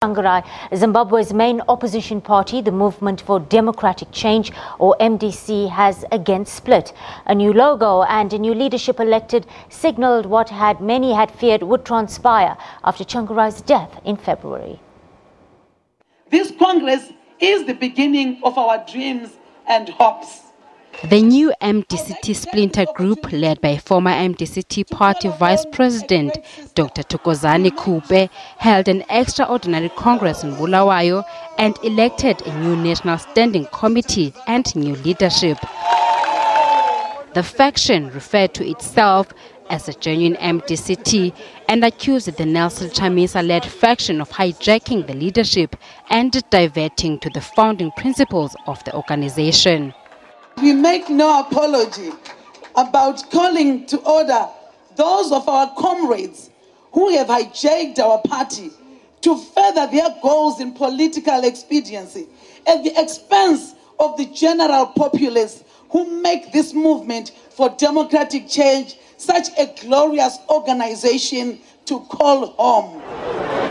Tsvangirai, Zimbabwe's main opposition party, the Movement for Democratic Change, or MDC, has again split. A new logo and a new leadership elected signaled what had many had feared would transpire after Tsvangirai's death in February. This Congress is the beginning of our dreams and hopes. The new MDCT splinter group, led by former MDCT party vice president Dr. Thokozani Khupe, held an extraordinary congress in Bulawayo and elected a new national standing committee and new leadership. The faction referred to itself as a genuine MDCT and accused the Nelson Chamisa led faction of hijacking the leadership and diverting to the founding principles of the organization. We make no apology about calling to order those of our comrades who have hijacked our party to further their goals in political expediency at the expense of the general populace who make this movement for democratic change such a glorious organization to call home.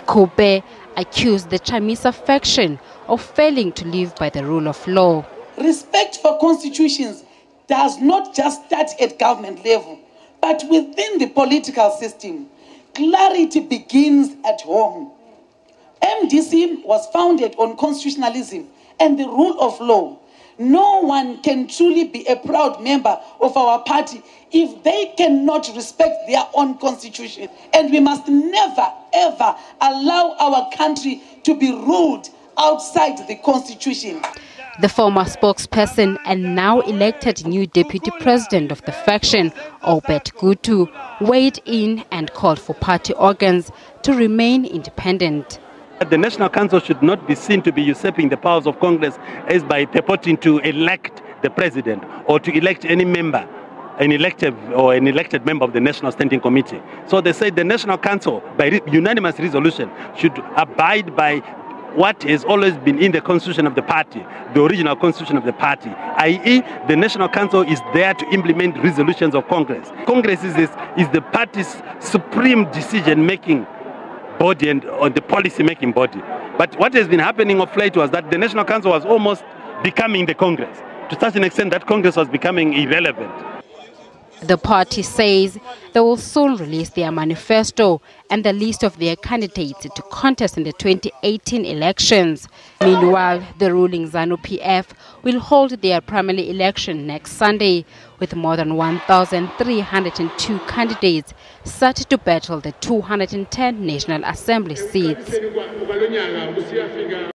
Khupe accused the Chamisa faction of failing to live by the rule of law. Respect for constitutions does not just start at government level, but within the political system. Clarity begins at home. MDC was founded on constitutionalism and the rule of law. No one can truly be a proud member of our party if they cannot respect their own constitution. And we must never, ever allow our country to be ruled outside the constitution. The former spokesperson and now elected new deputy president of the faction, Obert Gutu, weighed in and called for party organs to remain independent. The National Council should not be seen to be usurping the powers of Congress as by purporting to elect the president or to elect any member, an elected or an elected member of the National Standing Committee. So they say the National Council, by unanimous resolution, should abide by what has always been in the constitution of the party, the original constitution of the party, i.e., the National Council is there to implement resolutions of Congress. Congress is, this, is the party's supreme decision making body and on the policy making body. But what has been happening of late was that the National Council was almost becoming the Congress to such an extent that Congress was becoming irrelevant. The party says they will soon release their manifesto and the list of their candidates to contest in the 2018 elections. Meanwhile, the ruling ZANU PF will hold their primary election next Sunday with more than 1,302 candidates set to battle the 210 National Assembly seats.